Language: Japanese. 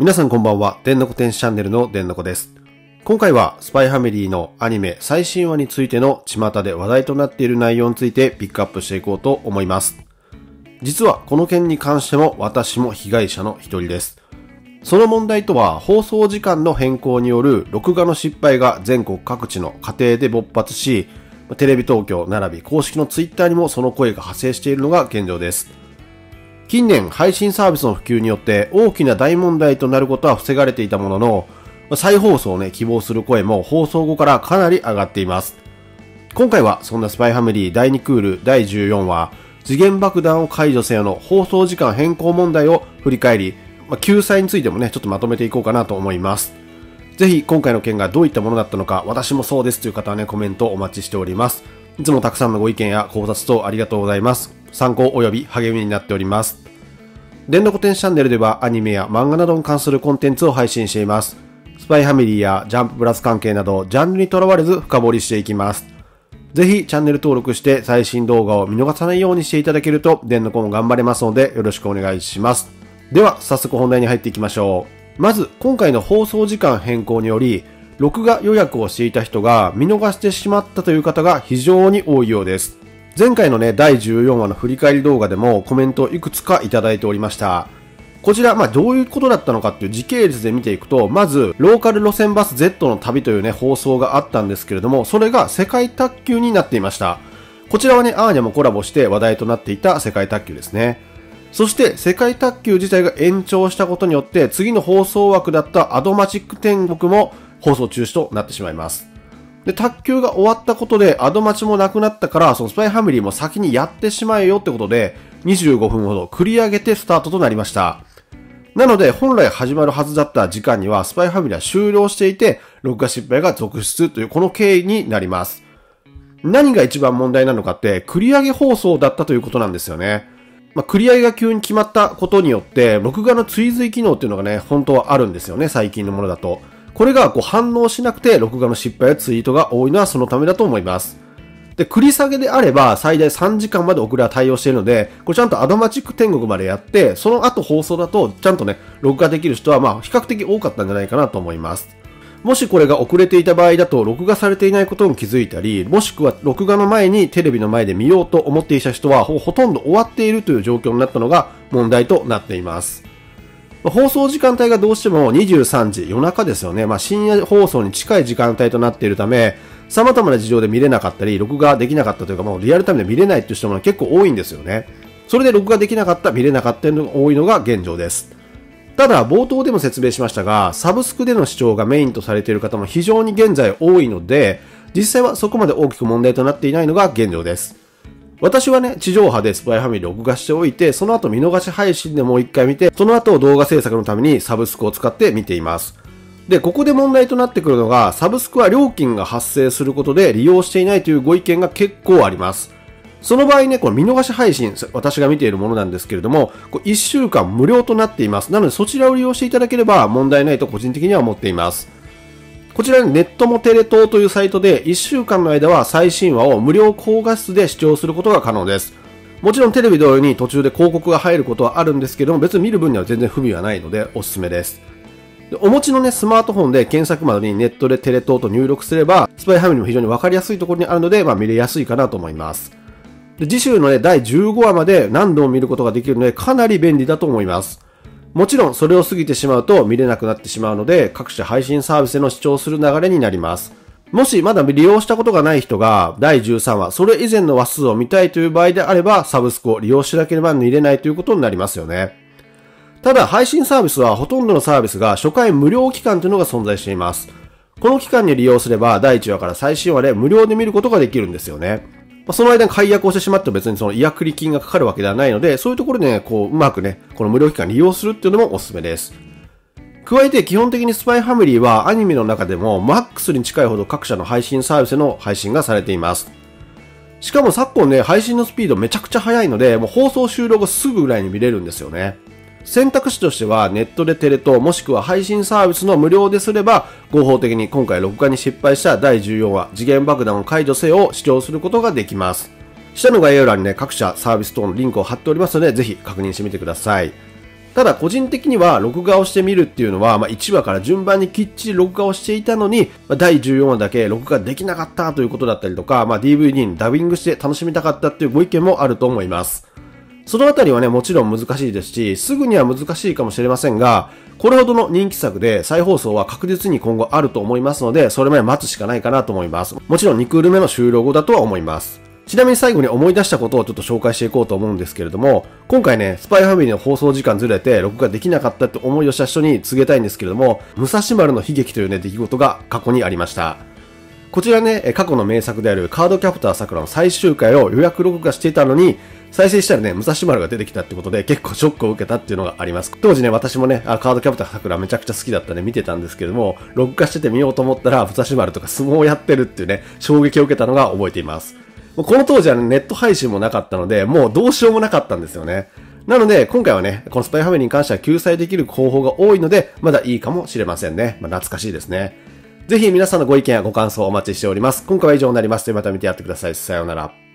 皆さんこんばんは、電の子天使チャンネルの電の子です。今回は、スパイファミリーのアニメ最新話についての巷で話題となっている内容についてピックアップしていこうと思います。実はこの件に関しても私も被害者の一人です。その問題とは放送時間の変更による録画の失敗が全国各地の家庭で勃発し、テレビ東京並び公式のツイッターにもその声が発生しているのが現状です。近年配信サービスの普及によって大きな大問題となることは防がれていたものの、再放送をね、希望する声も放送後からかなり上がっています。今回はそんなスパイファミリー第2クール第14話、次元爆弾を解除せよの放送時間変更問題を振り返り、ま、救済についてもね、ちょっとまとめていこうかなと思います。ぜひ今回の件がどういったものだったのか、私もそうですという方はね、コメントお待ちしております。いつもたくさんのご意見や考察とありがとうございます。参考及び励みになっております。電の古典チャンネルではアニメや漫画などに関するコンテンツを配信しています。スパイファミリーやジャンププラス関係などジャンルにとらわれず深掘りしていきます。ぜひチャンネル登録して最新動画を見逃さないようにしていただけると電の子も頑張れますのでよろしくお願いします。では早速本題に入っていきましょう。まず今回の放送時間変更により録画予約をしていた人が見逃してしまったという方が非常に多いようです。前回のね、第14話の振り返り動画でもコメントをいくつかいただいておりました。こちら、まあ、どういうことだったのかっていう時系列で見ていくと、まず、ローカル路線バス Z の旅というね、放送があったんですけれども、それが世界卓球になっていました。こちらはね、アーニャもコラボして話題となっていた世界卓球ですね。そして、世界卓球自体が延長したことによって、次の放送枠だったアドマチック天国も放送中止となってしまいます。で、卓球が終わったことで、アドマチもなくなったから、そのスパイファミリーも先にやってしまえよってことで、25分ほど繰り上げてスタートとなりました。なので、本来始まるはずだった時間には、スパイファミリーは終了していて、録画失敗が続出という、この経緯になります。何が一番問題なのかって、繰り上げ放送だったということなんですよね。まあ、繰り上げが急に決まったことによって、録画の追随機能っていうのがね、本当はあるんですよね、最近のものだと。これがこう反応しなくて、録画の失敗やツイートが多いのはそのためだと思います。で、繰り下げであれば最大3時間まで遅れは対応しているので、これちゃんとアドマチック天国までやって、その後放送だとちゃんとね、録画できる人はまあ比較的多かったんじゃないかなと思います。もしこれが遅れていた場合だと、録画されていないことに気づいたり、もしくは録画の前にテレビの前で見ようと思っていた人はほほとんど終わっているという状況になったのが問題となっています。放送時間帯がどうしても23時、夜中ですよね。まあ、深夜放送に近い時間帯となっているため、様々な事情で見れなかったり、録画できなかったというか、もうリアルタイムで見れないっていう人も結構多いんですよね。それで録画できなかった、見れなかったのが多いのが現状です。ただ、冒頭でも説明しましたが、サブスクでの視聴がメインとされている方も非常に現在多いので、実際はそこまで大きく問題となっていないのが現状です。私はね、地上波でスパイファミリーを録画しておいて、その後見逃し配信でもう一回見て、その後動画制作のためにサブスクを使って見ています。で、ここで問題となってくるのが、サブスクは料金が発生することで利用していないというご意見が結構あります。その場合ね、この見逃し配信、私が見ているものなんですけれども、1週間無料となっています。なのでそちらを利用していただければ問題ないと個人的には思っています。こちらネットもテレ東というサイトで1週間の間は最新話を無料高画質で視聴することが可能です。もちろんテレビ同様に途中で広告が入ることはあるんですけども、別に見る分には全然不備はないのでおすすめです。お持ちのね、スマートフォンで検索窓にネットでテレ東と入力すれば、スパイファミリも非常にわかりやすいところにあるので、まあ見れやすいかなと思います。で次週のね、第15話まで何度も見ることができるので、かなり便利だと思います。もちろん、それを過ぎてしまうと見れなくなってしまうので、各種配信サービスでの視聴する流れになります。もしまだ利用したことがない人が、第13話、それ以前の話数を見たいという場合であれば、サブスクを利用しなければ見れないということになりますよね。ただ、配信サービスはほとんどのサービスが初回無料期間というのが存在しています。この期間に利用すれば、第1話から最新話で無料で見ることができるんですよね。まあその間に解約をしてしまっても別にその違約利金がかかるわけではないので、そういうところでね、こう、うまくね、この無料期間利用するっていうのもおすすめです。加えて基本的にスパイファミリーはアニメの中でもマックスに近いほど各社の配信サービスの配信がされています。しかも昨今ね、配信のスピードめちゃくちゃ速いので、もう放送終了後すぐぐらいに見れるんですよね。選択肢としてはネットでテレ東もしくは配信サービスの無料ですれば合法的に今回録画に失敗した第14話次元爆弾を解除せよを視聴することができます。下の概要欄にね、各社サービス等のリンクを貼っておりますので、ぜひ確認してみてください。ただ個人的には録画をしてみるっていうのは、まあ、1話から順番にきっちり録画をしていたのに、まあ、第14話だけ録画できなかったということだったりとか、まあ、DVD にダビングして楽しみたかったっていうご意見もあると思います。そのあたりはね、もちろん難しいですし、すぐには難しいかもしれませんが、これほどの人気作で再放送は確実に今後あると思いますので、それまで待つしかないかなと思います。もちろん2クール目の終了後だとは思います。ちなみに最後に思い出したことをちょっと紹介していこうと思うんですけれども、今回ね、スパイファミリーの放送時間ずれて録画できなかったって思いをした人に告げたいんですけれども、武蔵丸の悲劇というね、出来事が過去にありました。こちらね、過去の名作であるカードキャプター桜の最終回を予約録画していたのに、再生したらね、武蔵丸が出てきたってことで結構ショックを受けたっていうのがあります。当時ね、私もね、あカードキャプター桜めちゃくちゃ好きだったんで見てたんですけども、録画してて見ようと思ったら武蔵丸とか相撲をやってるっていうね、衝撃を受けたのが覚えています。この当時は、ね、ネット配信もなかったので、もうどうしようもなかったんですよね。なので、今回はね、このスパイファミリーに関しては救済できる方法が多いので、まだいいかもしれませんね。まあ、懐かしいですね。ぜひ皆さんのご意見やご感想をお待ちしております。今回は以上になります。でまた見てやってください。さようなら。